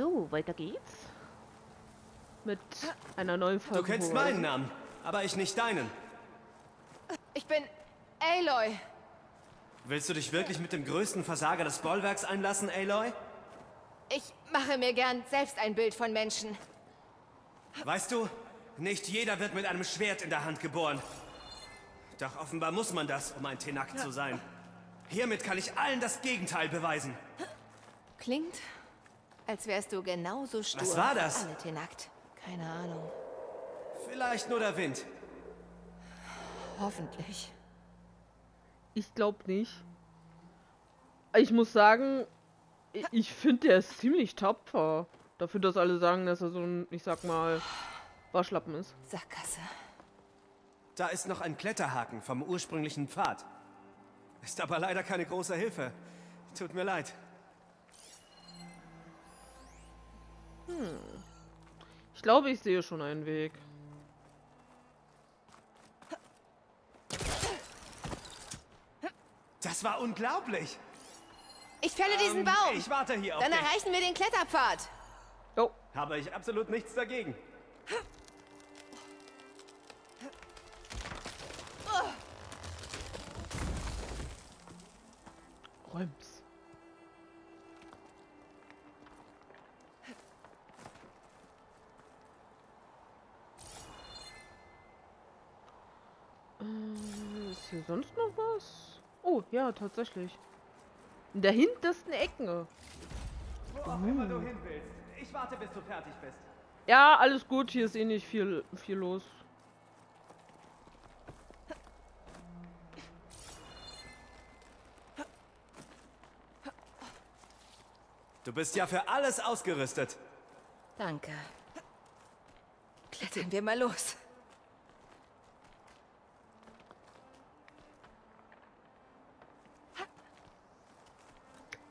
So, weiter geht's. Mit einer neuen Folge. Du kennst meinen Namen, aber ich nicht deinen. Ich bin Aloy. Willst du dich wirklich mit dem größten Versager des Bollwerks einlassen, Aloy? Ich mache mir gern selbst ein Bild von Menschen. Weißt du, nicht jeder wird mit einem Schwert in der Hand geboren. Doch offenbar muss man das, um ein Tenak zu sein. Hiermit kann ich allen das Gegenteil beweisen. Klingt, als wärst du genauso stur. Was war das? Alle Tenakt. Keine Ahnung. Vielleicht nur der Wind. Hoffentlich. Ich glaube nicht. Ich muss sagen, ich finde, der ist ziemlich tapfer. Dafür, dass alle sagen, dass er so ein, ich sag mal, Waschlappen ist. Sackgasse. Da ist noch ein Kletterhaken vom ursprünglichen Pfad. Ist aber leider keine große Hilfe. Tut mir leid. Ich glaube, ich sehe schon einen Weg. Das war unglaublich. Ich fälle diesen Ähm, Baum. Ich warte hier auf Dann dich. erreichen wir den Kletterpfad. Oh, Habe ich absolut nichts dagegen. Hier sonst noch was? Oh, ja, tatsächlich. In der hintersten Ecke. Wo auch immer du hin willst. Ich warte, bis du fertig bist. Ja, alles gut, hier ist eh nicht viel, viel los. Du bist ja für alles ausgerüstet. Danke. Klettern wir mal los.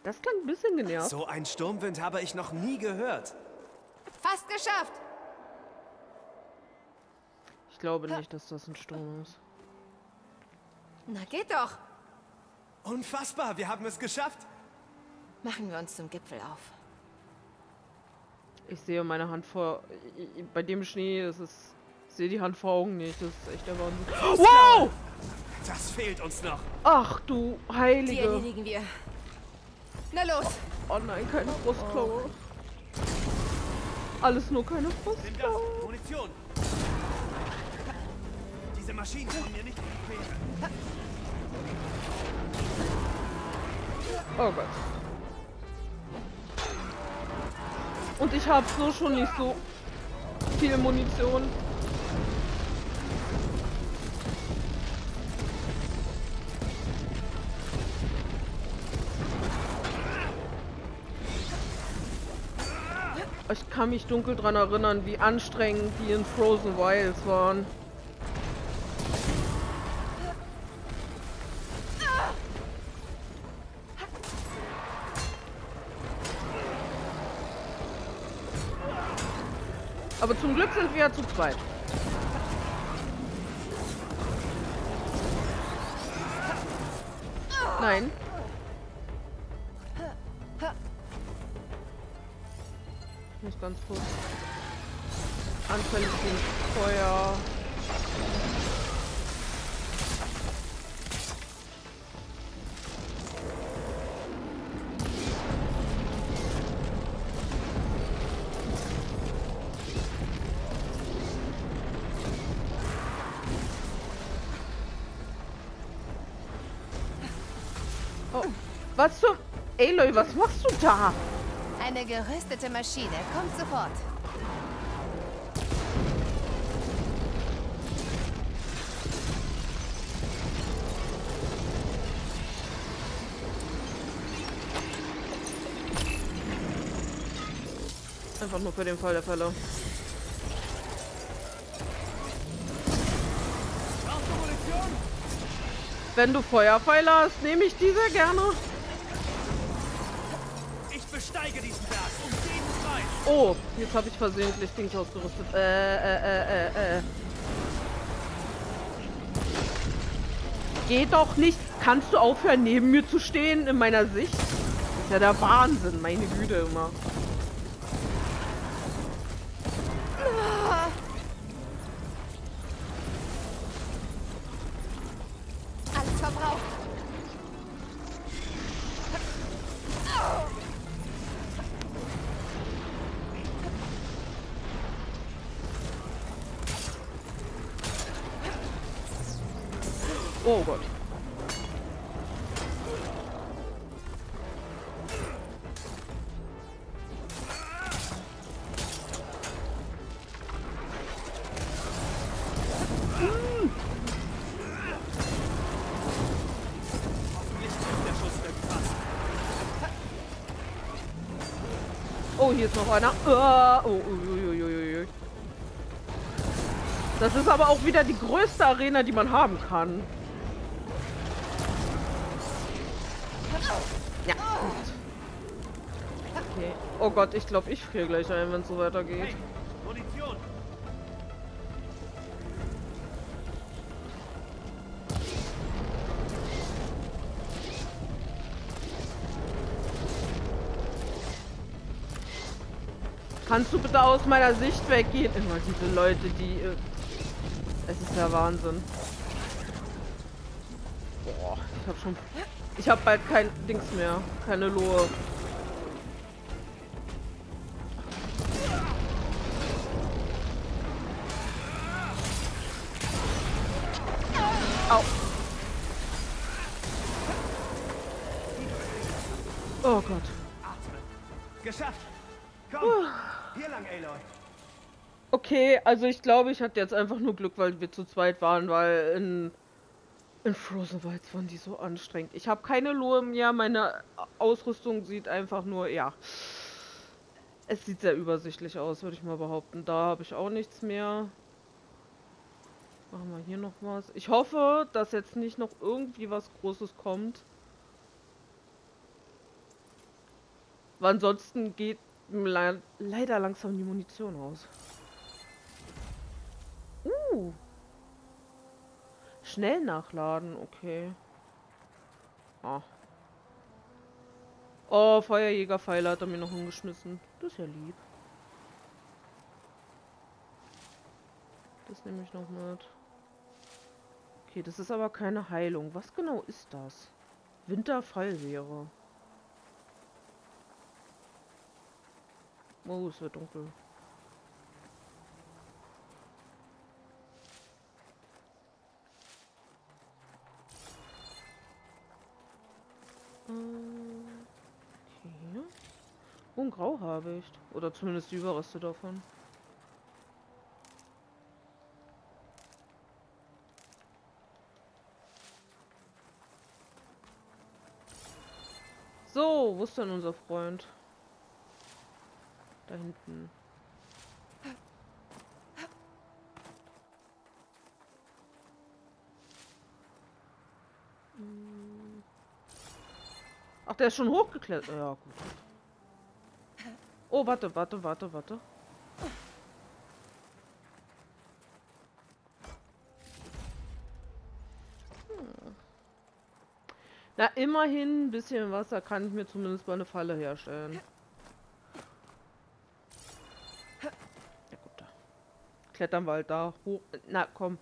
Das klang ein bisschen genervt. So einen Sturmwind habe ich noch nie gehört. Fast geschafft. Ich glaube nicht, dass das ein Sturm ist. Na geht doch. Unfassbar, wir haben es geschafft. Machen wir uns zum Gipfel auf. Ich sehe meine Hand vor. Bei dem Schnee, das ist. Ich sehe die Hand vor Augen nicht. Das ist echt der Wahnsinn. Wow! Das fehlt uns noch. Ach du Die Heilige. erledigen wir. Na los. Oh nein, keine Frostklaue. Alles nur keine. Frostklaue. Munition. Diese Maschinen kommen mir nicht Quere. Oh Gott. Und ich habe so schon nicht so viel Munition. Ich kann mich dunkel dran erinnern, wie anstrengend die in Frozen Wilds waren. Aber zum Glück sind wir ja zu zweit. Nein. Ich muss ganz kurz. Anfällig gegen Feuer. Eine gerüstete Maschine. Kommt sofort. Einfach nur für den Fall der Fälle. Wenn du Feuerpfeile hast, nehme ich die sehr gerne. Oh, jetzt habe ich versehentlich Dings ausgerüstet. Äh, äh, äh, äh, äh. Geht doch nicht. Kannst du aufhören, neben mir zu stehen in meiner Sicht? Ist ja der Wahnsinn, meine Güte immer. Oh Gott. Oh, hier ist noch einer. Ah, Oh, uiuiuiui. Das ist aber auch wieder die größte Arena, die man haben kann. Oh Gott, ich glaube, ich friere gleich ein, wenn es so weitergeht. Hey, Munition! Kannst du bitte aus meiner Sicht weggehen? Immer diese Leute, die... Äh, es ist ja Wahnsinn. Boah, ich hab schon... Ich hab bald kein Dings mehr. Keine Lohe. Also ich glaube, ich hatte jetzt einfach nur Glück, weil wir zu zweit waren, weil in, in Frozen Wilds waren die so anstrengend. Ich habe keine Lohe mehr, meine Ausrüstung sieht einfach nur, ja. Es sieht sehr übersichtlich aus, würde ich mal behaupten. Da habe ich auch nichts mehr. Machen wir hier noch was. Ich hoffe, dass jetzt nicht noch irgendwie was Großes kommt. Weil ansonsten geht leider langsam die Munition aus. Schnell nachladen, okay. Ah. Oh, Feuerjägerpfeile hat er mir noch hingeschmissen. Das ist ja lieb. Das nehme ich noch mit. Okay, das ist aber keine Heilung. Was genau ist das? Winterfallwehre. Oh, es wird dunkel. Okay. Oh, ein Grauhabicht. Oder zumindest die Überreste davon. So, wo ist denn unser Freund? Da hinten. Der ist schon hochgeklettert. Ja, gut. Oh, warte, warte, warte, warte. Hm. Na, immerhin ein bisschen Wasser kann ich mir zumindest mal eine Falle herstellen. Ja gut. Klettern wir halt da hoch. Na, komm.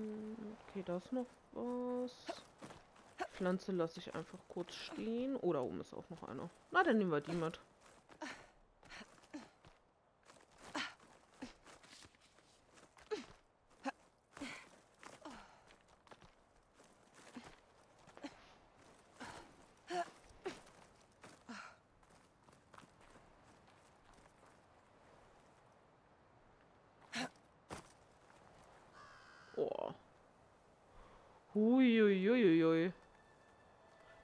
Hm, Okay, da noch was. Pflanze lasse ich einfach kurz stehen. Da oben ist auch noch einer. Na, dann nehmen wir die mit. Oh. Huiuiuiui.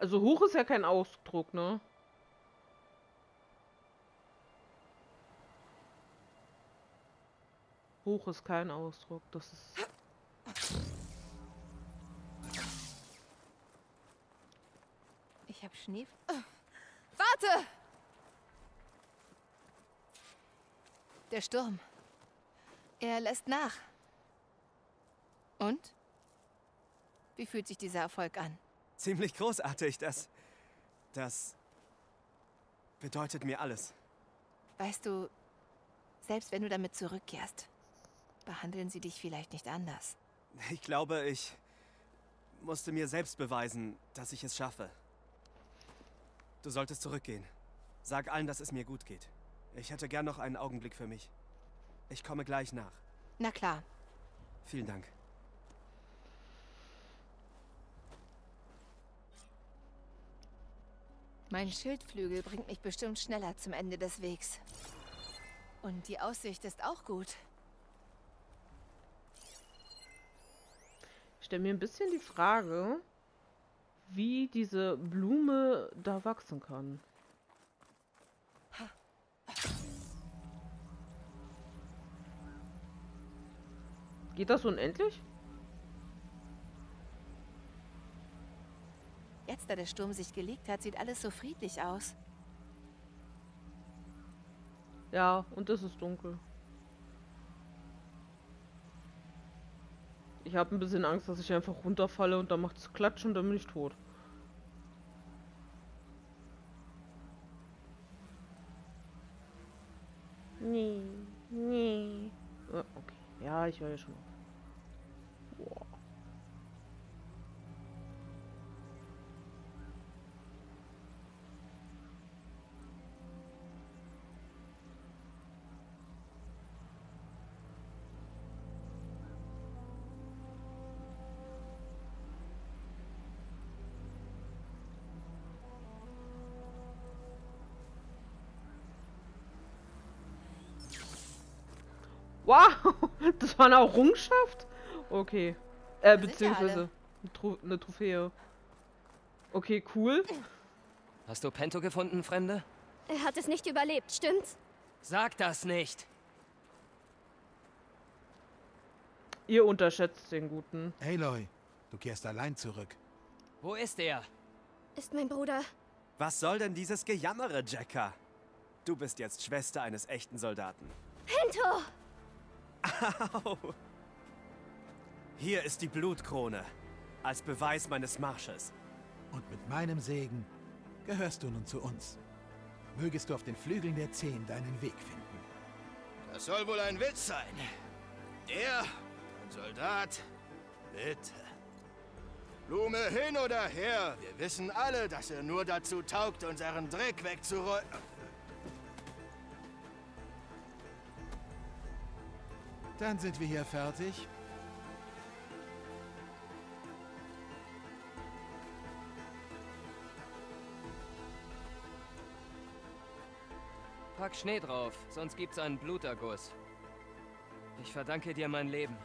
Also hoch ist ja kein Ausdruck, ne? Hoch ist kein Ausdruck, das ist... Ich hab Schnee. Warte! Der Sturm. Er lässt nach. Und? Wie fühlt sich dieser Erfolg an? Ziemlich großartig, das. Das. bedeutet mir alles. Weißt du, selbst wenn du damit zurückkehrst, behandeln sie dich vielleicht nicht anders. Ich glaube, ich musste mir selbst beweisen, dass ich es schaffe. Du solltest zurückgehen. Sag allen, dass es mir gut geht. Ich hätte gern noch einen Augenblick für mich. Ich komme gleich nach. Na klar. Vielen Dank. Mein Schildflügel bringt mich bestimmt schneller zum Ende des Wegs. Und die Aussicht ist auch gut. Ich stelle mir ein bisschen die Frage, wie diese Blume da wachsen kann. Geht das unendlich? Jetzt, da der Sturm sich gelegt hat, sieht alles so friedlich aus. Ja, und es ist dunkel. Ich habe ein bisschen Angst, dass ich einfach runterfalle und dann macht es Klatsch und dann bin ich tot. Nee, nee. Ah, Okay, ja, ich höre ja schon auf. Wow, das war eine Errungenschaft? Okay. Äh, beziehungsweise eine, Tro eine Trophäe. Okay, cool. Hast du Pento gefunden, Fremde? Er hat es nicht überlebt, stimmt's? Sag das nicht! Ihr unterschätzt den Guten. Aloy, du kehrst allein zurück. Wo ist er? Ist mein Bruder. Was soll denn dieses Gejammere, Jacka? Du bist jetzt Schwester eines echten Soldaten. Pento! Au! Hier ist die Blutkrone. Als Beweis meines Marsches. Und mit meinem Segen gehörst du nun zu uns. Mögest du auf den Flügeln der Zehn deinen Weg finden. Das soll wohl ein Witz sein. Er, ein Soldat, bitte. Blume hin oder her, wir wissen alle, dass er nur dazu taugt, unseren Dreck wegzuräumen. Dann sind wir hier fertig. Pack Schnee drauf, sonst gibt's einen Bluterguss. Ich verdanke dir mein Leben.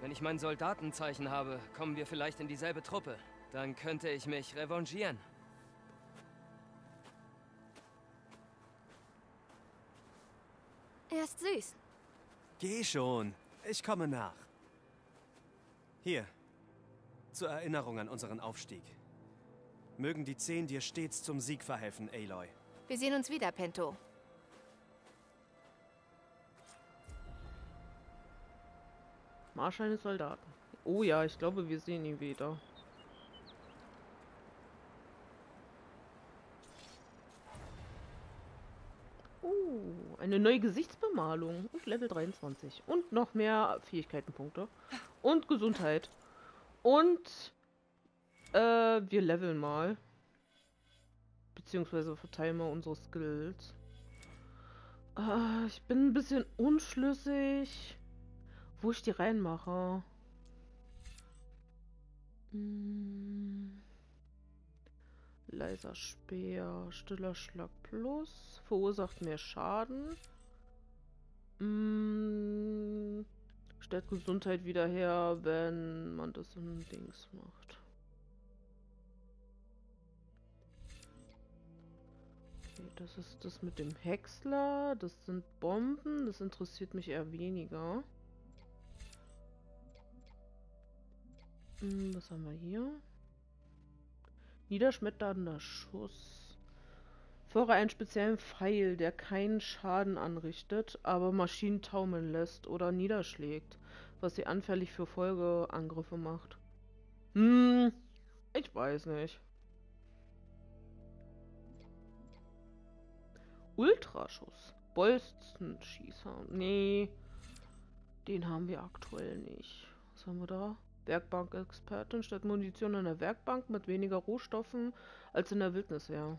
Wenn ich mein Soldatenzeichen habe, kommen wir vielleicht in dieselbe Truppe. Dann könnte ich mich revanchieren. Er ist süß. Geh schon. Ich komme nach. Hier. Zur Erinnerung an unseren Aufstieg. Mögen die Zehn dir stets zum Sieg verhelfen, Aloy. Wir sehen uns wieder, Pento. Marsch eines Soldaten. Oh ja, ich glaube, wir sehen ihn wieder. Oh, eine neue Gesichtsbemalung und Level 23. Und noch mehr Fähigkeitenpunkte. Und Gesundheit. Und äh, wir leveln mal. Beziehungsweise verteilen mal unsere Skills. Ah, ich bin ein bisschen unschlüssig wo ich die reinmache. Hm. Leiser Speer, stiller Schlag plus, verursacht mehr Schaden. Hm. Stellt Gesundheit wieder her, wenn man das im Dings macht. Okay, das ist das mit dem Häcksler, das sind Bomben, das interessiert mich eher weniger. Hm, was haben wir hier? Niederschmetternder Schuss. Führe einen speziellen Pfeil, der keinen Schaden anrichtet, aber Maschinen taumeln lässt oder niederschlägt, was sie anfällig für Folgeangriffe macht. Hm, ich weiß nicht. Ultraschuss. Bolzenschießer. Nee. Den haben wir aktuell nicht. Was haben wir da? Werkbank-Expertin stellt Munition in der Werkbank mit weniger Rohstoffen als in der Wildnis her.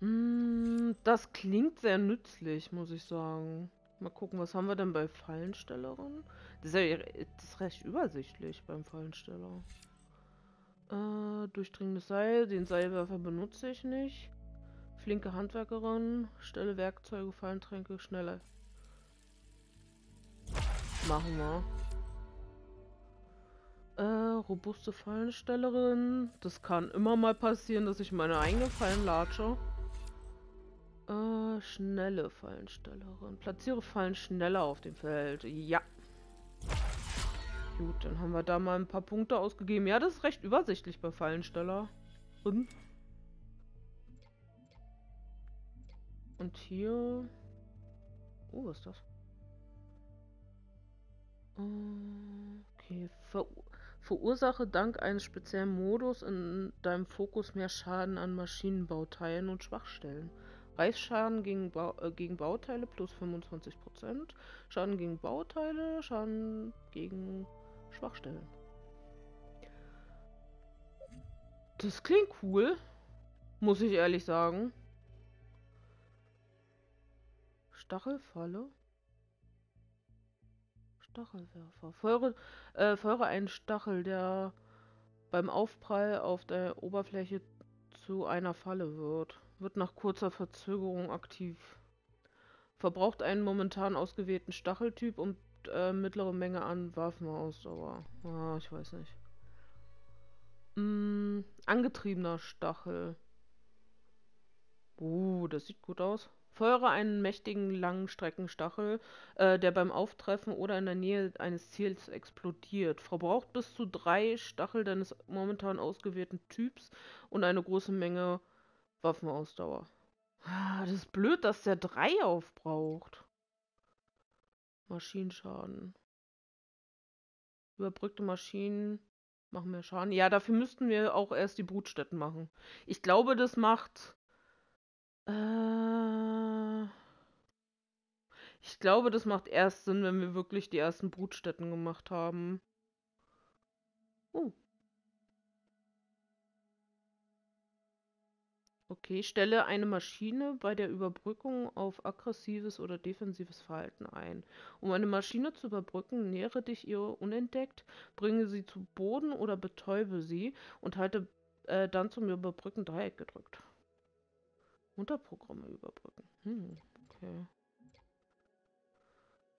Mm, das klingt sehr nützlich, muss ich sagen. Mal gucken, was haben wir denn bei Fallenstellerin? Das ist, ja, das ist recht übersichtlich beim Fallensteller. Äh, durchdringendes Seil. Den Seilwerfer benutze ich nicht. Flinke Handwerkerin. Stelle Werkzeuge, Fallentränke, schneller. Machen wir. Äh, robuste Fallenstellerin. Das kann immer mal passieren, dass ich meine eigene Fallen latsche. Äh, schnelle Fallenstellerin. Platziere Fallen schneller auf dem Feld. Ja. Gut, dann haben wir da mal ein paar Punkte ausgegeben. Ja, das ist recht übersichtlich bei Fallensteller. Und, Und hier... Oh, was ist das? Okay, Ver verursache dank eines speziellen Modus in deinem Fokus mehr Schaden an Maschinenbauteilen und Schwachstellen. Reißschaden gegen, ba äh, gegen Bauteile plus 25%, Schaden gegen Bauteile, Schaden gegen Schwachstellen. Das klingt cool, muss ich ehrlich sagen. Stachelfalle. Stachelwerfer. Feuere, äh, feuere einen Stachel, der beim Aufprall auf der Oberfläche zu einer Falle wird. Wird nach kurzer Verzögerung aktiv. Verbraucht einen momentan ausgewählten Stacheltyp und äh, mittlere Menge an Waffenausdauer. Ah, ich weiß nicht. Mm, angetriebener Stachel. Uh, das sieht gut aus. Feuere einen mächtigen Langstreckenstachel, äh, der beim Auftreffen oder in der Nähe eines Ziels explodiert. Verbraucht bis zu drei Stachel deines momentan ausgewählten Typs und eine große Menge Waffenausdauer. Ah, das ist blöd, dass der drei aufbraucht. Maschinenschaden. Überbrückte Maschinen machen mehr Schaden. Ja, dafür müssten wir auch erst die Brutstätten machen. Ich glaube, das macht äh, ich glaube, das macht erst Sinn, wenn wir wirklich die ersten Brutstätten gemacht haben. Oh. Okay, stelle eine Maschine bei der Überbrückung auf aggressives oder defensives Verhalten ein. Um eine Maschine zu überbrücken, nähere dich ihr unentdeckt, bringe sie zu Boden oder betäube sie und halte äh, dann zum Überbrücken Dreieck gedrückt. Unterprogramme überbrücken. Hm, okay.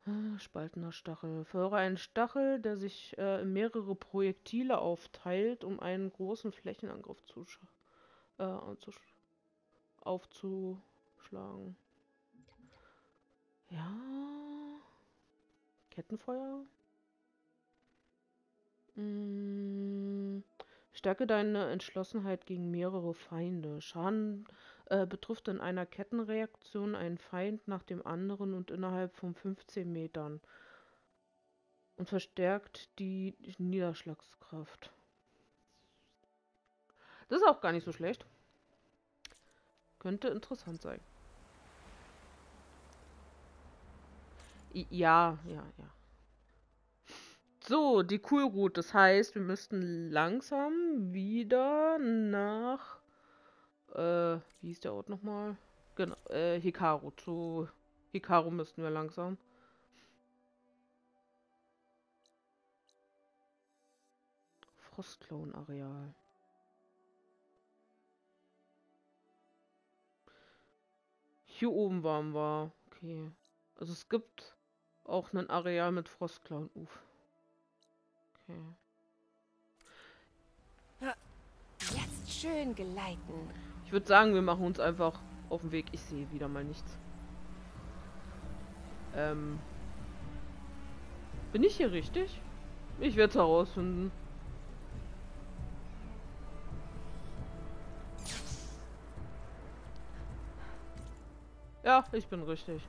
Ah, spaltener Stachel. Föhre einen Stachel, der sich äh, in mehrere Projektile aufteilt, um einen großen Flächenangriff zu äh, aufzuschlagen. Ja. Kettenfeuer. Hm. Stärke deine Entschlossenheit gegen mehrere Feinde. Schaden äh, betrifft in einer Kettenreaktion einen Feind nach dem anderen und innerhalb von 15 Metern und verstärkt die Niederschlagskraft. Das ist auch gar nicht so schlecht. Könnte interessant sein. ja, ja, ja. So, die Coolroute. Das heißt, wir müssten langsam wieder nach wie hieß der Ort nochmal? Genau, äh, Hikaru. Zu Hikaru müssten wir langsam. Frostclone-Areal. Hier oben waren wir. Okay. Also es gibt auch ein Areal mit Frostclown. Uff. Okay. Jetzt schön geleiten. Ich würde sagen, wir machen uns einfach auf den Weg. Ich sehe wieder mal nichts. Ähm. Bin ich hier richtig? Ich werde es herausfinden. Ja, ich bin richtig.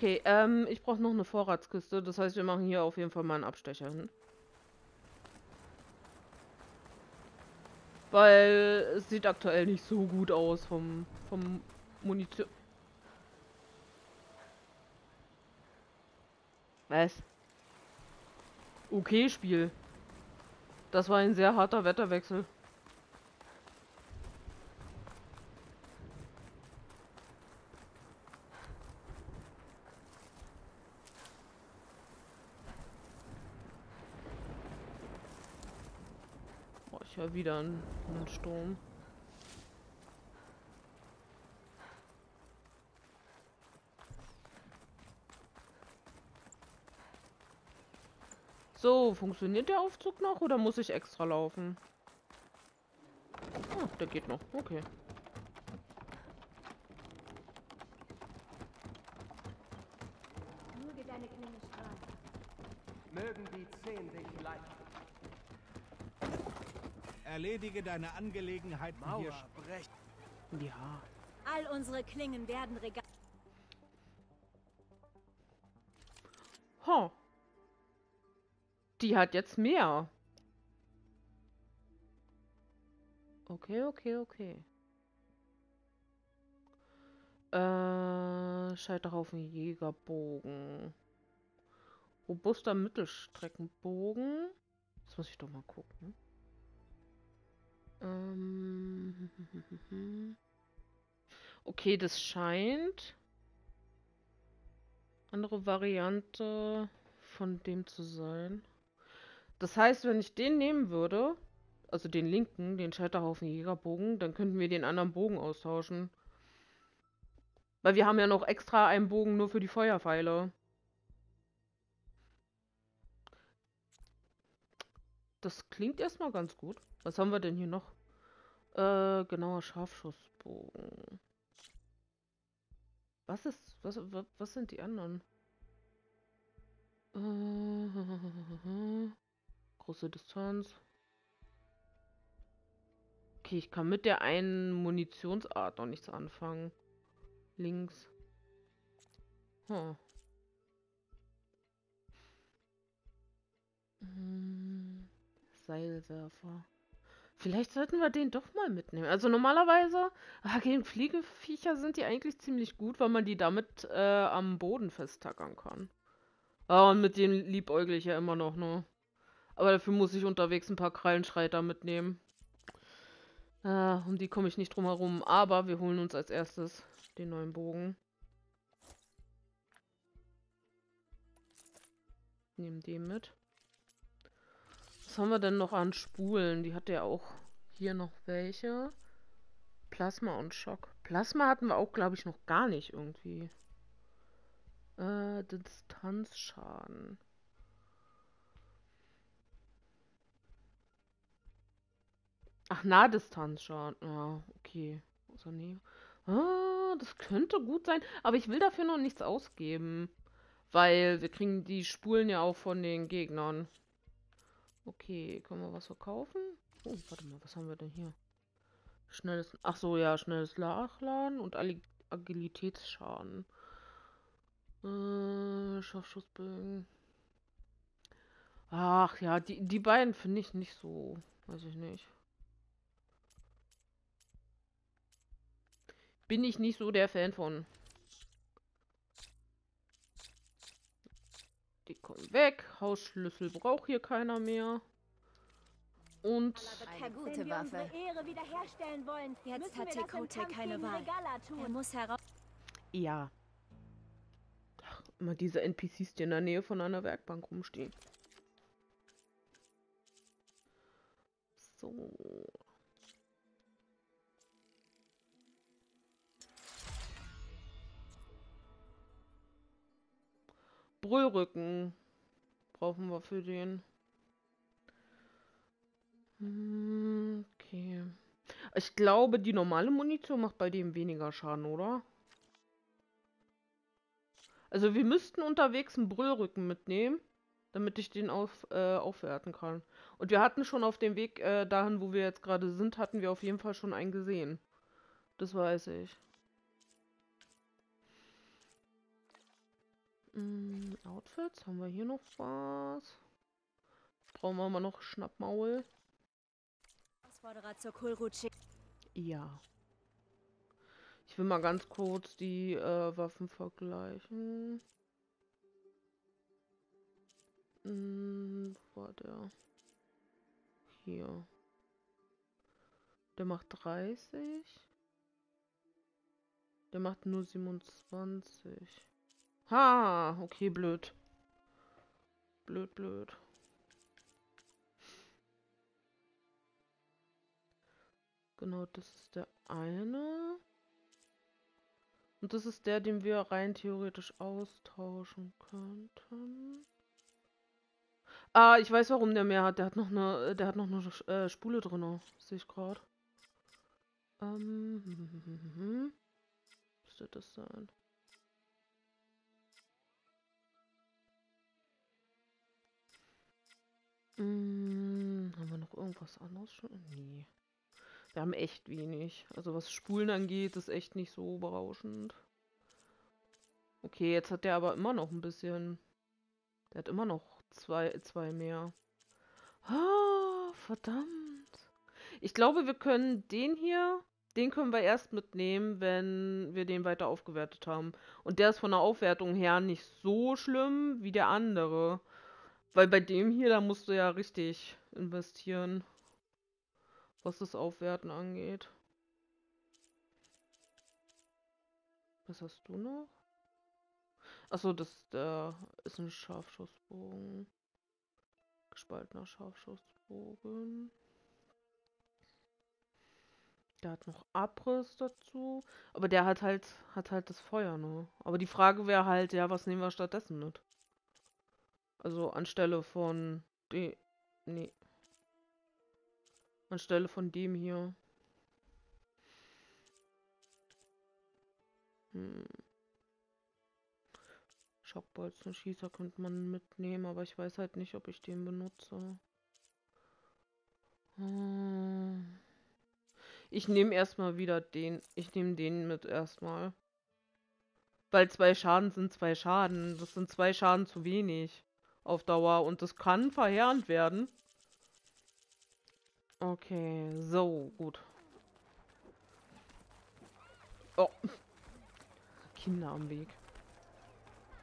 Okay, ähm, ich brauche noch eine Vorratskiste. Das heißt, wir machen hier auf jeden Fall mal einen Abstecher hin. Weil es sieht aktuell nicht so gut aus vom, vom Munition. Was? Okay, Spiel. Das war ein sehr harter Wetterwechsel. Höre wieder einen, einen Sturm. So, funktioniert der Aufzug noch oder muss ich extra laufen? Ah, der geht noch. Okay. Möge deine Klinge strahlen. Mögen die Zehn dich leiten. Erledige deine Angelegenheiten hier. Mauer brechen. Ja. All unsere Klingen werden regal. Ho. Die hat jetzt mehr. Okay, okay, okay. Äh, Scheiterhaufen Jägerbogen. Robuster Mittelstreckenbogen. Jetzt muss ich doch mal gucken. Ähm, okay, das scheint andere Variante von dem zu sein. Das heißt, wenn ich den nehmen würde, also den linken, den Scheiterhaufen Jägerbogen, dann könnten wir den anderen Bogen austauschen. Weil wir haben ja noch extra einen Bogen nur für die Feuerpfeile. Das klingt erstmal ganz gut. Was haben wir denn hier noch? Äh, genauer Scharfschussbogen. Was ist, was, was, sind die anderen? Äh, große Distanz. Okay, ich kann mit der einen Munitionsart noch nichts anfangen. Links. Hm. Hm, Seilwerfer. Vielleicht sollten wir den doch mal mitnehmen. Also normalerweise, ah, gegen Fliegeviecher sind die eigentlich ziemlich gut, weil man die damit äh, am Boden festtackern kann. Ah, und mit denen liebäugle ich ja immer noch, ne? Aber dafür muss ich unterwegs ein paar Krallenschreiter mitnehmen. Ah, um die komme ich nicht drum herum. Aber wir holen uns als erstes den neuen Bogen. Nehmen den mit. Was haben wir denn noch an Spulen? Die hat ja auch hier noch welche. Plasma und Schock. Plasma hatten wir auch, glaube ich, noch gar nicht irgendwie. Äh, Distanzschaden. Ach, Nahdistanzschaden. Ja, okay. Also, nee. Ah, das könnte gut sein. Aber ich will dafür noch nichts ausgeben. Weil wir kriegen die Spulen ja auch von den Gegnern. Okay, können wir was verkaufen? Oh, warte mal, was haben wir denn hier? Schnelles. Ach so, ja, schnelles Nachladen und Ag Agilitätsschaden. Äh, Scharfschussbögen. Ach ja, die, die beiden finde ich nicht so. Weiß ich nicht. Bin ich nicht so der Fan von. Die kommen weg. Hausschlüssel braucht hier keiner mehr. Und Eine gute Waffe. Ehre wiederherstellen wollen, Jetzt hat Tekote keine Wahl. Er muss heraus. ja. Ach, immer diese NPCs, die in der Nähe von einer Werkbank rumstehen. So. Brüllrücken brauchen wir für den. Hm, Okay. Ich glaube, die normale Munition macht bei dem weniger Schaden, oder? Also wir müssten unterwegs einen Brüllrücken mitnehmen, damit ich den auf, äh, aufwerten kann. Und wir hatten schon auf dem Weg äh, dahin, wo wir jetzt gerade sind, hatten wir auf jeden Fall schon einen gesehen. Das weiß ich. Mm, Outfits, haben wir hier noch was? Brauchen wir mal noch Schnappmaul? Herausforderer zur. Ja. Ich will mal ganz kurz die äh, Waffen vergleichen. Hm, wo war der? Hier. Der macht 30. Der macht nur 27. Ha, okay, blöd. Blöd, blöd. Genau, das ist der eine. Und das ist der, den wir rein theoretisch austauschen könnten. Ah, ich weiß, warum der mehr hat. Der hat noch eine, der hat noch eine äh, Spule drin. Sehe ich gerade. Ähm, müsste das sein? Hm, haben wir noch irgendwas anderes schon? Nee. Wir haben echt wenig. Also was Spulen angeht, ist echt nicht so berauschend. Okay, jetzt hat der aber immer noch ein bisschen. Der hat immer noch zwei, zwei mehr. Ah, verdammt. Ich glaube, wir können den hier, den können wir erst mitnehmen, wenn wir den weiter aufgewertet haben. Und der ist von der Aufwertung her nicht so schlimm wie der andere. Weil bei dem hier, da musst du ja richtig investieren was das Aufwerten angeht. Was hast du noch? Achso, das der ist ein Scharfschussbogen. Gespaltener Scharfschussbogen. Der hat noch Abriss dazu. Aber der hat halt, hat halt das Feuer, ne? Aber die Frage wäre halt, ja, was nehmen wir stattdessen mit? Also anstelle von die. Nee. Anstelle von dem hier. Hm. Schockbolzenschießer könnte man mitnehmen, aber ich weiß halt nicht, ob ich den benutze. Hm. Ich nehme erstmal wieder den. Ich nehme den mit erstmal. Weil zwei Schaden sind zwei Schaden. Das sind zwei Schaden zu wenig auf Dauer. Und das kann verheerend werden. Okay, so, gut. Oh. Kinder am Weg.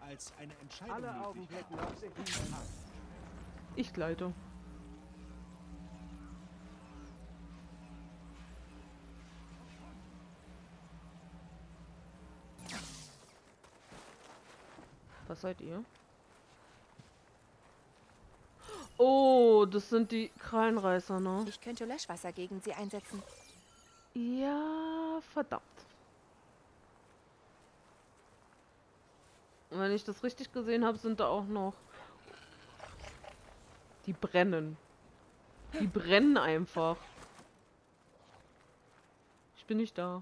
Als eine Entscheidung Alle Augen möglich blicken auf sich. Ich gleite. Was seid ihr? Oh, das sind die Krallenreißer, ne? Ich könnte Löschwasser gegen sie einsetzen. Ja, verdammt. Und wenn ich das richtig gesehen habe, sind da auch noch... Die brennen. Die brennen einfach. Ich bin nicht da.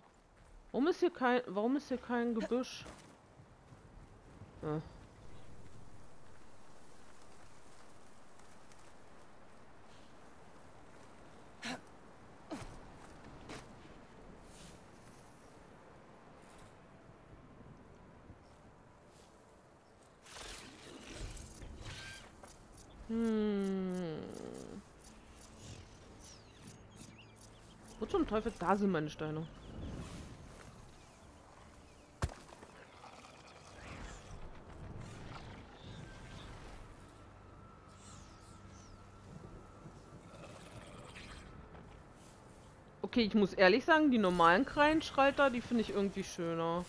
Warum ist hier kein... Warum ist hier kein Gebüsch? Ja. Zum Teufel? Da sind meine Steine. Okay, ich muss ehrlich sagen, die normalen Krallenschreiter, die finde ich irgendwie schöner.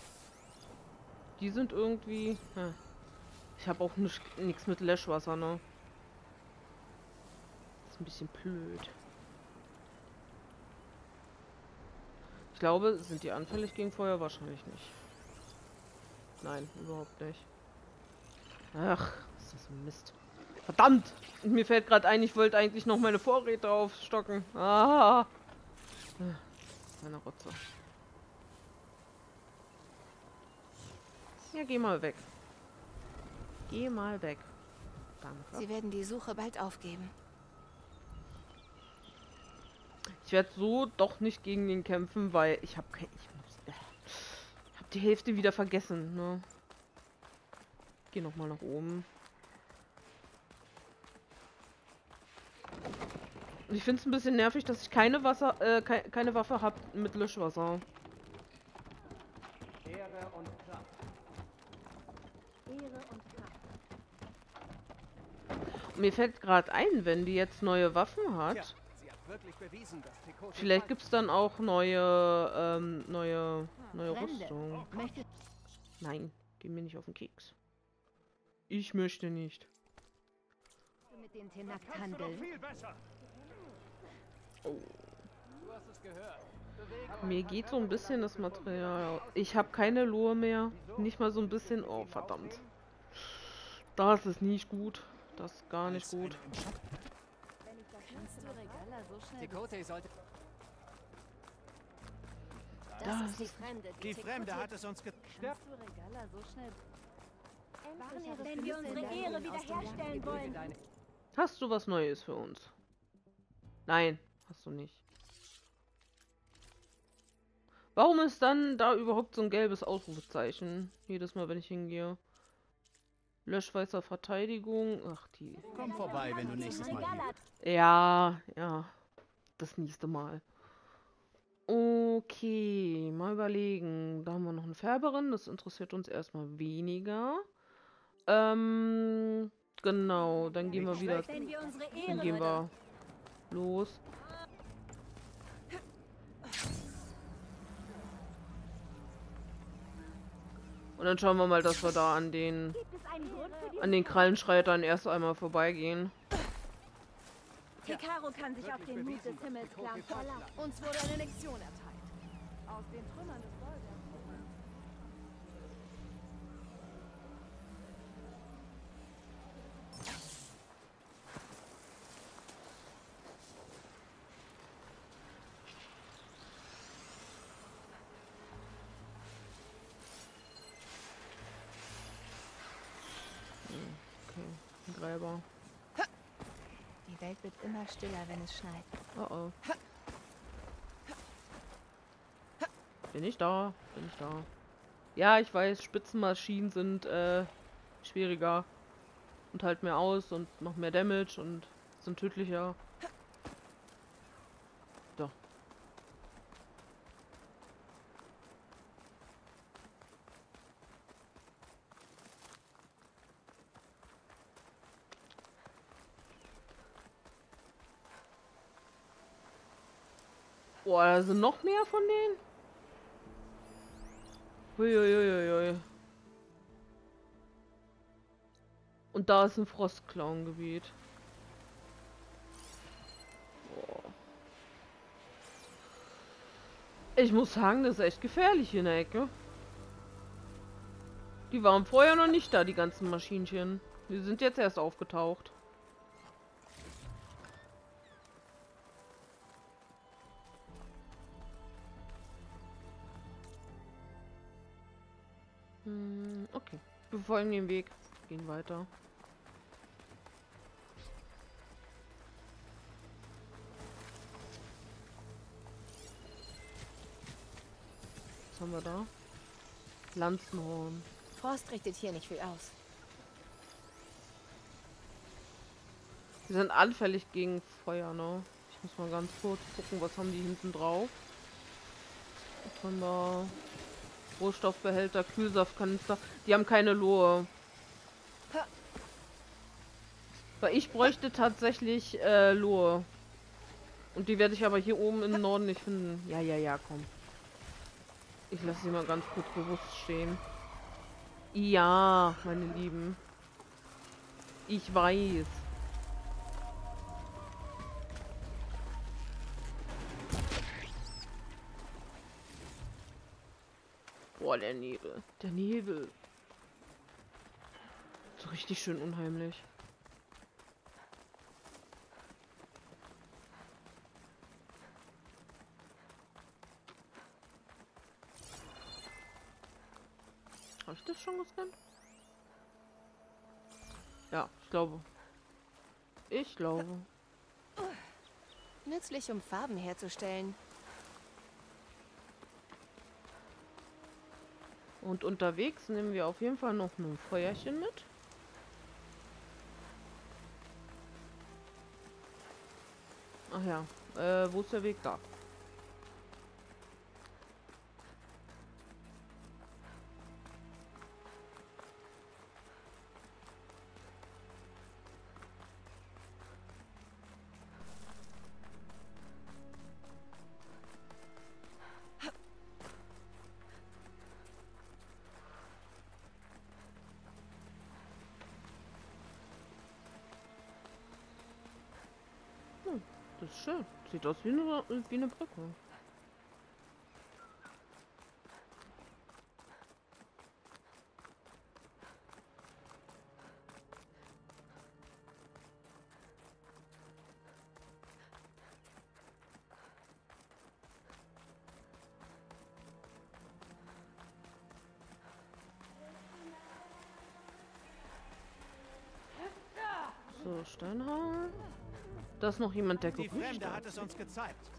Die sind irgendwie... Hm. Ich habe auch nichts mit Löschwasser, ne? ist ein bisschen blöd. Ich glaube, sind die anfällig gegen Feuer? Wahrscheinlich nicht. Nein, überhaupt nicht. Ach, ist das ein Mist. Verdammt! Und mir fällt gerade ein, ich wollte eigentlich noch meine Vorräte aufstocken. Ah! Meine Rotze. Ja, geh mal weg. Geh mal weg. Danke. Sie werden die Suche bald aufgeben. Ich werde so doch nicht gegen den kämpfen, weil ich habe ich, ich habe die Hälfte wieder vergessen, ne? gehe nochmal nach oben. Und Ich finde es ein bisschen nervig, dass ich keine Wasser, äh, kei keine Waffe habe mit Löschwasser. Ehre und Kraft. Ehre und Kraft. Und mir fällt gerade ein, wenn die jetzt neue Waffen hat, Tja, vielleicht gibt es dann auch neue, ähm, neue, neue. Rüstung. Möchtest Nein, geh mir nicht auf den Keks. Ich möchte nicht. mit den Tenakt handeln? Gehört. Mir geht so ein bisschen das Material. Ich habe keine Lohe mehr. Nicht mal so ein bisschen. Oh, verdammt. Das ist nicht gut. Das ist gar nicht gut. Regala so schnell... Tekote sollte... Das ist die Fremde. Die Fremde hat es uns ge... Kannst du Regala so wenn wir unsere Ehre wiederherstellen wollen. Hast du was Neues für uns? Nein, hast du nicht. Warum ist dann da überhaupt so ein gelbes Ausrufezeichen? Jedes Mal, wenn ich hingehe. Löschweißer Verteidigung. Ach, die. Komm vorbei, wenn du nächstes Mal hier bist. Ja, ja. Das nächste Mal. Okay, mal überlegen. Da haben wir noch eine Färberin. Das interessiert uns erstmal weniger. Ähm, genau. Dann gehen wir wieder. Dann gehen wir los. Und dann schauen wir mal, dass wir da an den an den Krallenschreitern erst einmal vorbeigehen. Hikaru kann sich auf den Mut des Himmels klar verlassen. Uns wurde eine Lektion erteilt. Aus den Trümmern des Goldes. Okay, Gräber. Die Welt wird immer stiller, wenn es schneit. Oh oh. Bin ich da? Bin ich da? Ja, ich weiß, Spitzenmaschinen sind äh, schwieriger und halt mehr aus und machen mehr Damage und sind tödlicher. Sind noch mehr von denen? Uiuiuiui. Und da ist ein Frostclown-Gebiet. Ich muss sagen, das ist echt gefährlich hier in der Ecke. Die waren vorher noch nicht da, die ganzen Maschinchen. Die sind jetzt erst aufgetaucht. Wir folgen dem Weg. Gehen weiter. Was haben wir da? Lanzenhorn. Frost richtet hier nicht viel aus. Die sind anfällig gegen Feuer, ne? Ich muss mal ganz kurz gucken, was haben die hinten drauf. Was haben wir? Rohstoffbehälter, Kühlsaftkanister. Die haben keine Lohe. Weil ich bräuchte tatsächlich äh, Lohe. Und die werde ich aber hier oben im Norden nicht finden. Ja, ja, ja, komm. Ich lasse sie mal ganz kurz bewusst stehen. Ja, meine Lieben. Ich weiß. Der Nebel. Der Nebel. So richtig schön unheimlich. Habe ich das schon gescannt? Ja, ich glaube. Ich glaube. Nützlich, um Farben herzustellen. Und unterwegs nehmen wir auf jeden Fall noch ein Feuerchen mit. Ach ja, äh, wo ist der Weg da? Aus wie eine, wie eine Brücke. Da ist noch jemand, der Die Gerüchte Fremde hat hat. es uns gezeigt.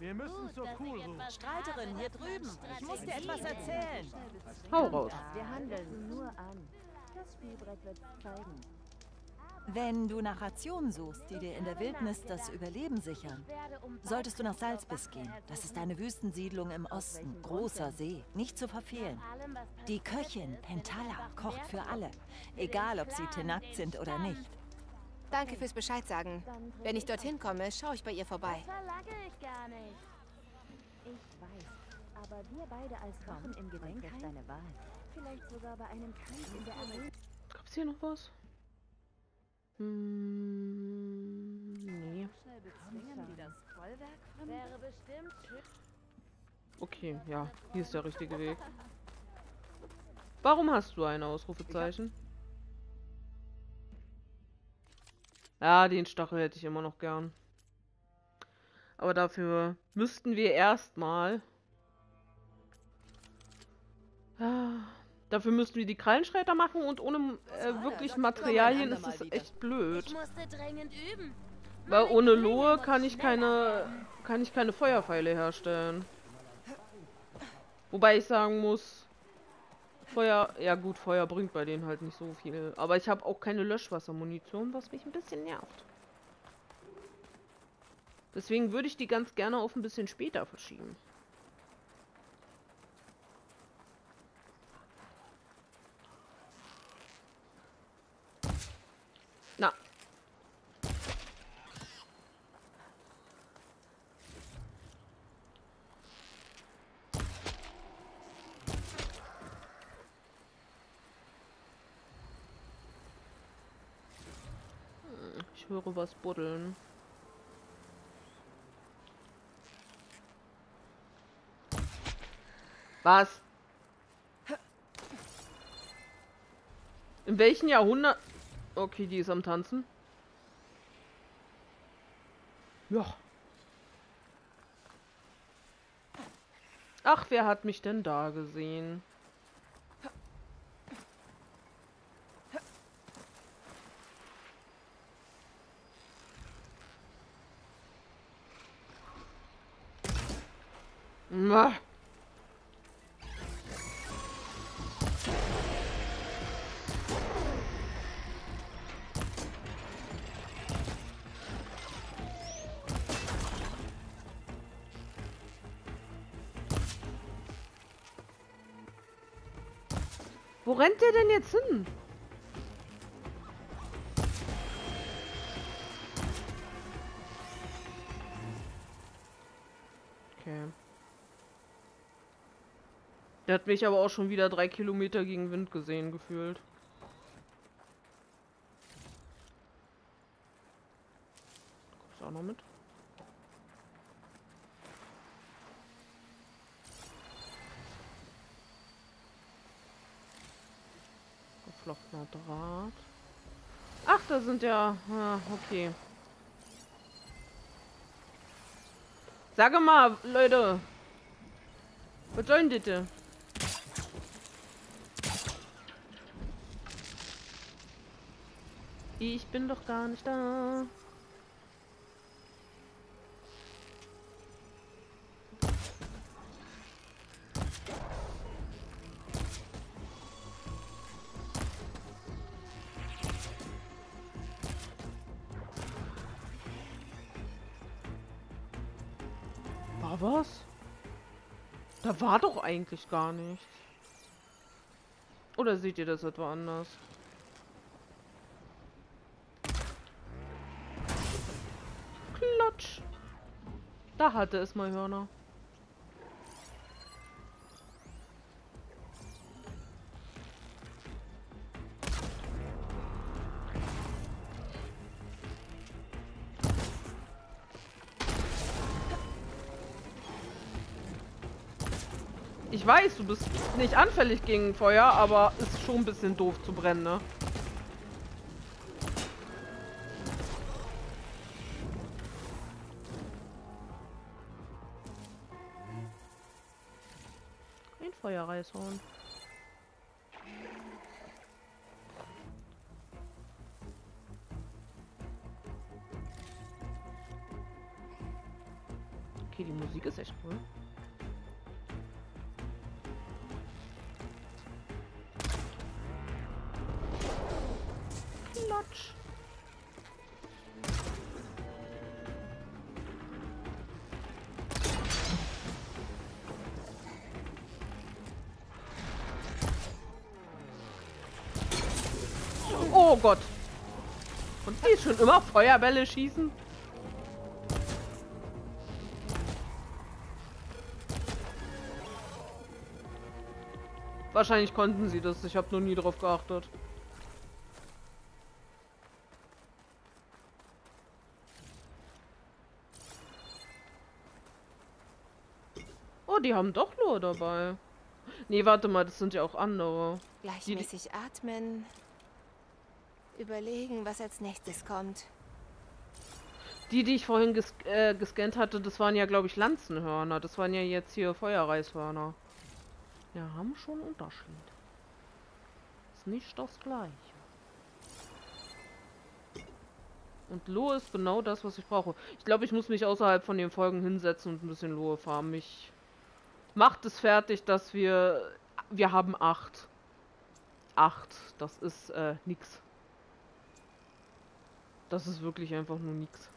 Wir müssen zur Kuru. Streiterin, hier drüben. Ich muss dir etwas erzählen. Hau raus. Wir handeln nur an. Das Spielbrett wird zeigen. Wenn du nach Rationen suchst, die dir in der Wildnis das Überleben sichern, solltest du nach Salzbiss gehen. Das ist eine Wüstensiedlung im Osten. Großer See. Nicht zu verfehlen. Die Köchin, Pentala, kocht für alle. Egal, ob sie tenakt sind oder nicht. Danke fürs Bescheid sagen. Wenn ich dorthin komme, schaue ich bei ihr vorbei. Verlange ich gar nicht. Ich weiß. Aber wir beide als Wachen im Gedenkheim? deine Wahl. Vielleicht sogar bei einem Kampf in der Arena. Gab's hier noch was? Hm, nee. Okay, ja. Hier ist der richtige Weg. Warum hast du ein Ausrufezeichen? Ja, den Stachel hätte ich immer noch gern. Aber dafür müssten wir erstmal... Ah, dafür müssten wir die Krallenschreiter machen und ohne äh, wirklich Materialien ist es echt blöd. Weil ohne Lohe kann ich keine kann ich keine Feuerpfeile herstellen. Wobei ich sagen muss, Feuer, ja gut, Feuer bringt bei denen halt nicht so viel. Aber ich habe auch keine Löschwassermunition, was mich ein bisschen nervt. Deswegen würde ich die ganz gerne auf ein bisschen später verschieben. Höre was buddeln. Was? In welchem Jahrhundert? Okay, die ist am Tanzen. Ja. Ach, wer hat mich denn da gesehen? Wo rennt der denn jetzt hin? Der hat mich aber auch schon wieder drei Kilometer gegen Wind gesehen, gefühlt. Du kommst auch noch mit? Geflochtener Draht. Ach, da sind ja... Ah, okay. Sage mal, Leute. Was soll denn das? Ich bin doch gar nicht da. War was? Da war doch eigentlich gar nichts. Oder seht ihr das etwa anders? Hatte es mal Hörner. Ich weiß, du bist nicht anfällig gegen Feuer, aber ist schon ein bisschen doof zu brennen, ne? Feuerreishorn. Okay, die Musik ist echt cool. Schon immer Feuerbälle schießen? Wahrscheinlich konnten sie das. Ich habe noch nie drauf geachtet. Oh, die haben doch nur dabei. Nee, warte mal, das sind ja auch andere. Gleichmäßig atmen. Überlegen, was als nächstes kommt. Die, die ich vorhin ges äh, gescannt hatte, das waren ja, glaube ich, Lanzenhörner. Das waren ja jetzt hier Feuerreishörner. Ja, haben schon Unterschied. Ist nicht das gleiche. Und Lohe ist genau das, was ich brauche. Ich glaube, ich muss mich außerhalb von den Folgen hinsetzen und ein bisschen Lohe farmen. Mich macht es fertig, dass wir... Wir haben acht. Acht. Das ist äh, nix. Das ist wirklich einfach nur nix.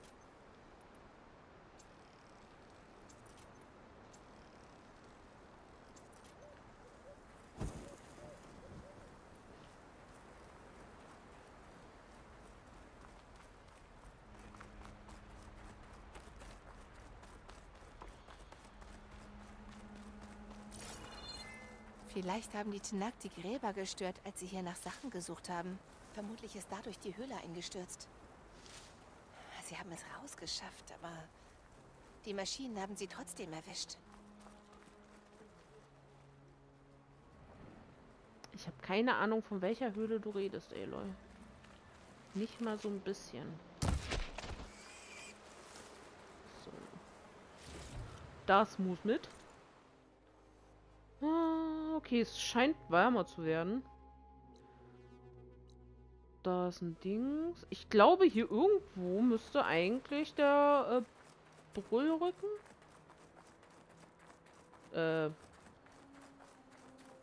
Vielleicht haben die Tenak die Gräber gestört, als sie hier nach Sachen gesucht haben. Vermutlich ist dadurch die Höhle eingestürzt. Sie haben es rausgeschafft, aber die Maschinen haben sie trotzdem erwischt. Ich habe keine Ahnung, von welcher Höhle du redest, Aloy. Nicht mal so ein bisschen. So. Das muss mit. Ah, okay, es scheint wärmer zu werden. Da ist ein Ding. Ich glaube, hier irgendwo müsste eigentlich der äh, Brüllrücken. Äh.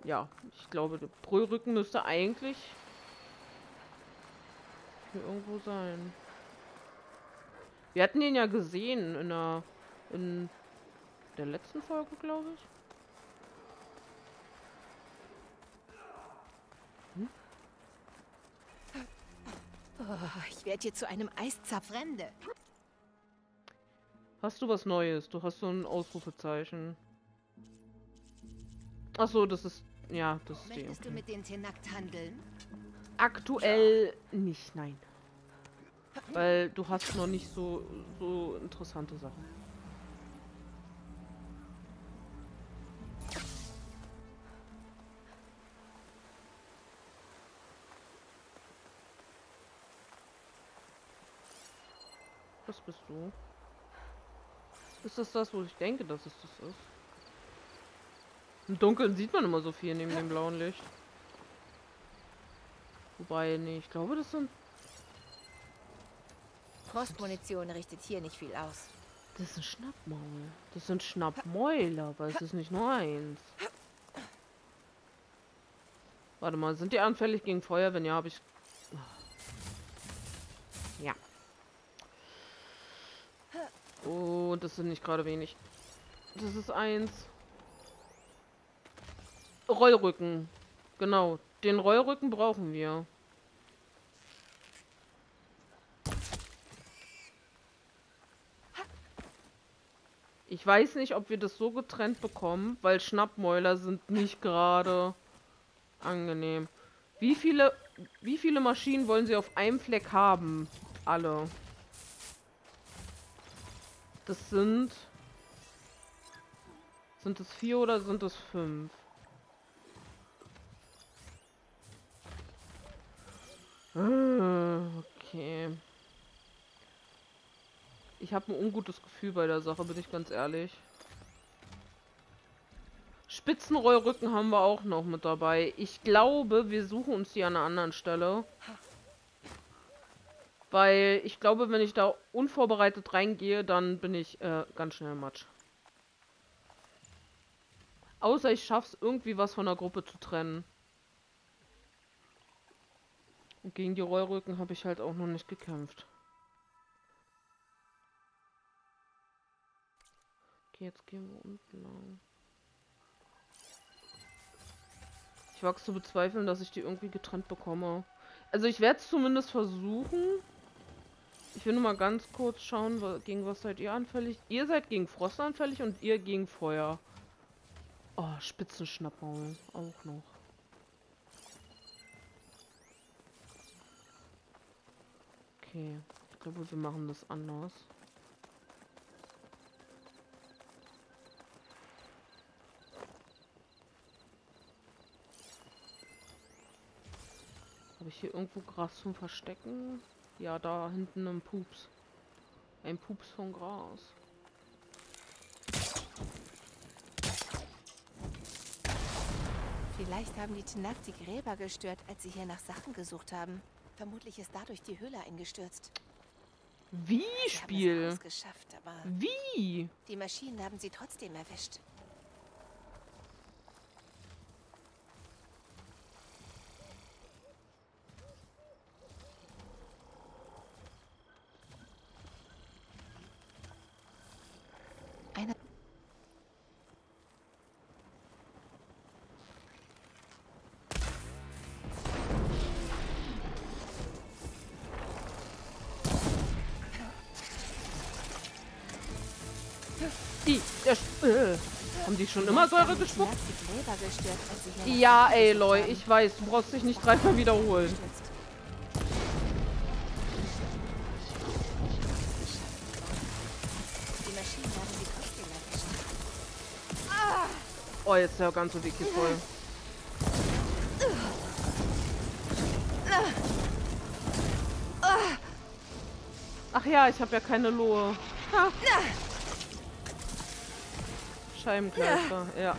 Ja, ich glaube, der Brüllrücken müsste eigentlich hier irgendwo sein. Wir hatten ihn ja gesehen in der in der letzten Folge, glaube ich. Oh, ich werde hier zu einem Eiszapfrende. Hast du was Neues? Du hast so ein Ausrufezeichen. Ach so, das ist ja, das ist Möchtest die. du mit den Tenakt handeln? Aktuell nicht, nein. Weil du hast noch nicht so so interessante Sachen. Was bist du? Ist das das, wo ich denke, dass es das ist? Im Dunkeln sieht man immer so viel neben dem blauen Licht. Wobei, nee, ich glaube, das sind... Frostmunition richtet hier nicht viel aus. Das ist ein Schnappmaul. Das sind Schnappmäuler, aber es ist nicht nur eins. Warte mal, sind die anfällig gegen Feuer? Wenn ja, habe ich... Ja. Und das sind nicht gerade wenig. das ist eins. Rollrücken. Genau. Den Rollrücken brauchen wir. Ich weiß nicht, ob wir das so getrennt bekommen, weil Schnappmäuler sind nicht gerade angenehm. Wie viele, wie viele Maschinen wollen sie auf einem Fleck haben? Alle. Das sind... Sind es vier oder sind es fünf? Ah, okay. Ich habe ein ungutes Gefühl bei der Sache, bin ich ganz ehrlich. Spitzenrollrücken haben wir auch noch mit dabei. Ich glaube, wir suchen uns die an einer anderen Stelle. Weil ich glaube, wenn ich da unvorbereitet reingehe, dann bin ich äh, ganz schnell matsch. Außer ich schaff's irgendwie was von der Gruppe zu trennen. Und gegen die Rollrücken habe ich halt auch noch nicht gekämpft. Okay, jetzt gehen wir unten lang. Ich wage zu bezweifeln, dass ich die irgendwie getrennt bekomme. Also ich werde es zumindest versuchen. Ich will nur mal ganz kurz schauen, gegen was seid ihr anfällig. Ihr seid gegen Frost anfällig und ihr gegen Feuer. Oh, Spitzenschnappmaul. Auch noch. Okay. Ich glaube, wir machen das anders. Habe ich hier irgendwo Gras zum Verstecken? Ja, da hinten ein Pups. Ein Pups von Gras. Vielleicht haben die Tenak die Gräber gestört, als sie hier nach Sachen gesucht haben. Vermutlich ist dadurch die Höhle eingestürzt. Wie, Spiel? Haben es geschafft, aber Wie? Die Maschinen haben sie trotzdem erwischt. Die schon immer Säure gespuckt? Ja, ey, Loy, ich weiß, du brauchst dich nicht dreimal wiederholen. Oh, jetzt ist der ganze Weg hier voll. Ach ja, ich habe ja keine Lohe. Ha. Scheibenkleister, ja.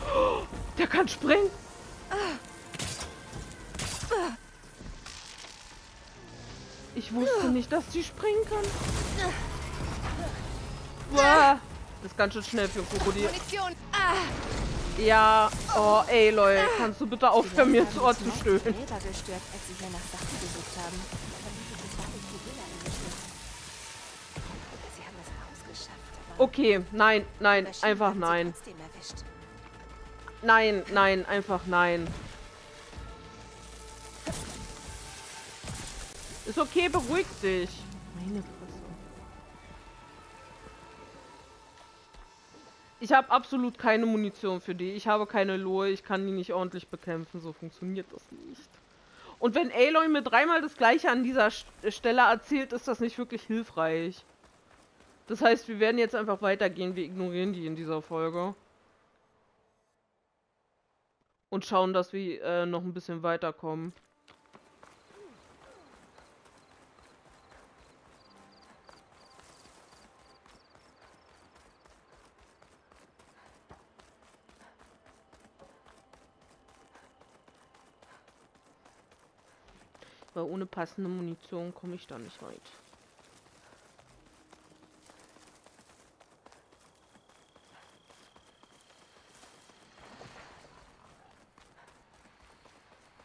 Der kann springen. Ich wusste nicht, dass die springen kann. Uah. Das ist ganz schön schnell für ein Krokodil. Ja, oh, ey, Leute, kannst du bitte aufhören, mir zu Ohr zu stöhnen? Okay, nein, nein, einfach nein. Nein, nein, einfach nein. Ist okay, beruhig dich. Meine Fresse. Ich habe absolut keine Munition für die. Ich habe keine Lohe. Ich kann die nicht ordentlich bekämpfen. So funktioniert das nicht. Und wenn Aloy mir dreimal das gleiche an dieser Stelle erzählt, ist das nicht wirklich hilfreich. Das heißt, wir werden jetzt einfach weitergehen. Wir ignorieren die in dieser Folge. Und schauen, dass wir äh, noch ein bisschen weiterkommen. Weil ohne passende Munition komme ich da nicht weit.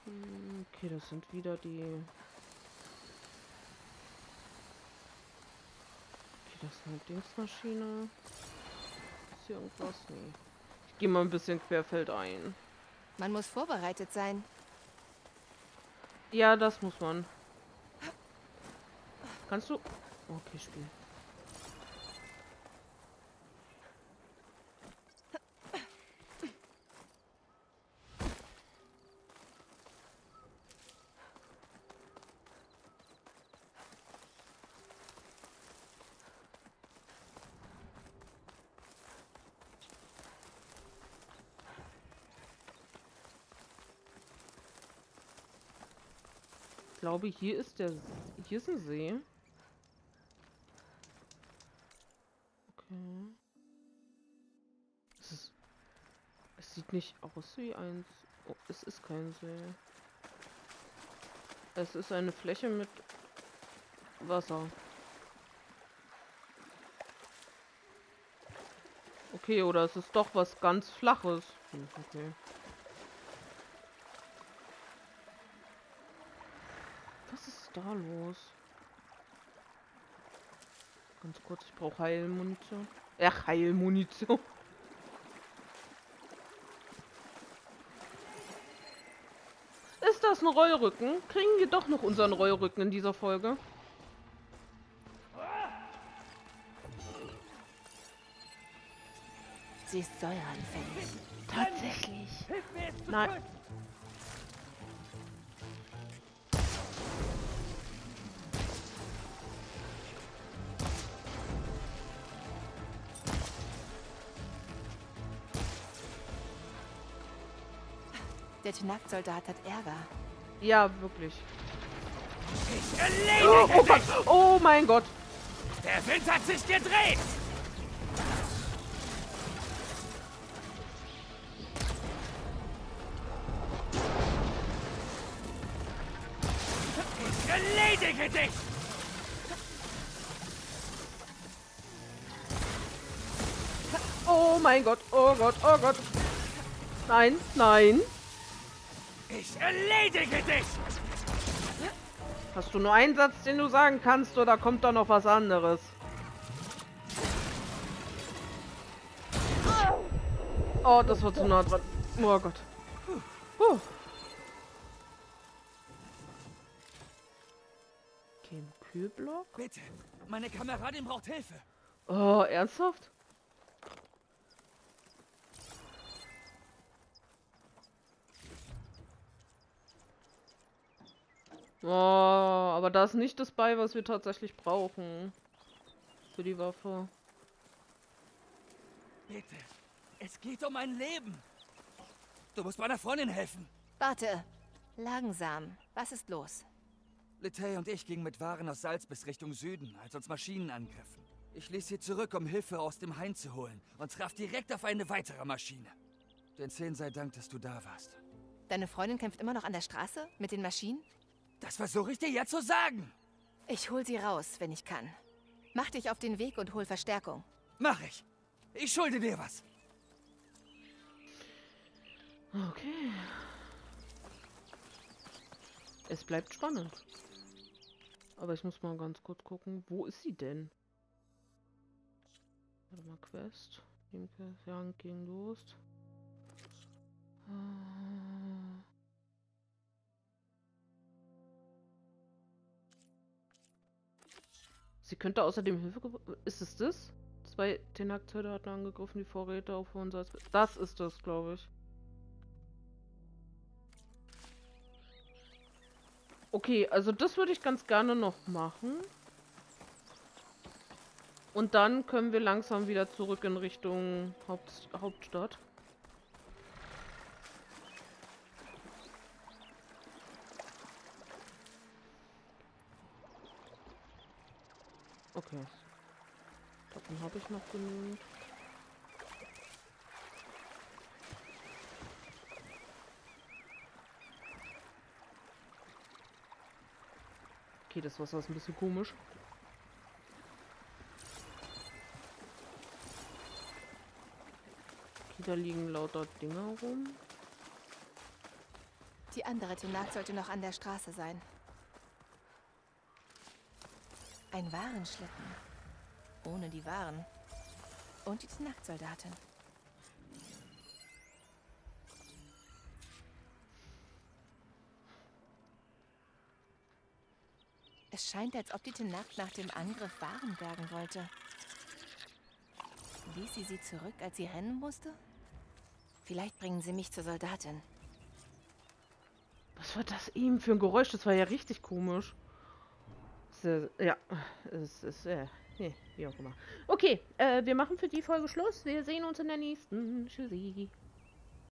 Okay, das sind wieder die... Okay, das ist eine Dingsmaschine. hier irgendwas? Nee. Ich gehe mal ein bisschen querfeld ein. Man muss vorbereitet sein. Ja, das muss man. Kannst du? Okay, Spiel. Ich glaube, hier ist der... Hier ist ein See. Okay. Es, ist, es sieht nicht aus wie ein... Oh, es ist kein See. Es ist eine Fläche mit Wasser. Okay, oder es ist doch was ganz Flaches. Hm, okay. Was ist da los? Ganz kurz, ich brauche Heilmunition. Ach, Heilmunition. Ist das ein Rollrücken? Kriegen wir doch noch unseren Rollrücken in dieser Folge? Sie ist säureanfällig. Tatsächlich. Nein. Der Tenakt-Soldat hat Ärger. Ja, wirklich. Ich Oh, erledige oh Gott. dich! Oh mein Gott. Der Wind hat sich gedreht! Ich erledige dich! Oh mein Gott. Oh Gott. Oh Gott. Nein. Nein. Ich erledige dich! Hast du nur einen Satz, den du sagen kannst, oder kommt da noch was anderes? Oh, das war zu nah dran. Oh Gott. Puh. Okay, ein Kühlblock. Bitte, meine Kameradin braucht Hilfe. Oh, ernsthaft? Oh, aber da ist nicht das bei, was wir tatsächlich brauchen. Für die Waffe. Bitte, es geht um mein Leben. Du musst meiner Freundin helfen. Warte. Langsam. Was ist los? Letay und ich gingen mit Waren aus Salzbiss Richtung Süden, als uns Maschinen angriffen. Ich ließ sie zurück, um Hilfe aus dem Hain zu holen und traf direkt auf eine weitere Maschine. Den Zehn sei Dank, dass du da warst. Deine Freundin kämpft immer noch an der Straße mit den Maschinen? Das versuche ich dir ja zu sagen. Ich hol sie raus, wenn ich kann. Mach dich auf den Weg und hol Verstärkung. Mach ich. Ich schulde dir was. Okay. Es bleibt spannend. Aber ich muss mal ganz kurz gucken, wo ist sie denn? Warte mal, Quest. Ja, ging Sie könnte außerdem Hilfe Ist es das? Zwei Tenaktöte hatten angegriffen, die Vorräte auf Salz. Das ist das, glaube ich. Okay, also das würde ich ganz gerne noch machen. Und dann können wir langsam wieder zurück in Richtung Haupt Hauptstadt. Okay. Davon habe ich noch genügend. Okay, das Wasser ist ein bisschen komisch. Okay, da liegen lauter Dinger rum. Die andere Tenat sollte noch an der Straße sein. Ein Warenschlitten. Ohne die Waren. Und die Nachtsoldatin. Es scheint, als ob die Tenakt nach dem Angriff Waren bergen wollte. Ließ sie sie zurück, als sie rennen musste? Vielleicht bringen sie mich zur Soldatin. Was war das eben für ein Geräusch? Das war ja richtig komisch. Äh, ja, es ist, äh, nee, wie auch immer. Okay, äh, wir machen für die Folge Schluss. Wir sehen uns in der nächsten. Tschüssi.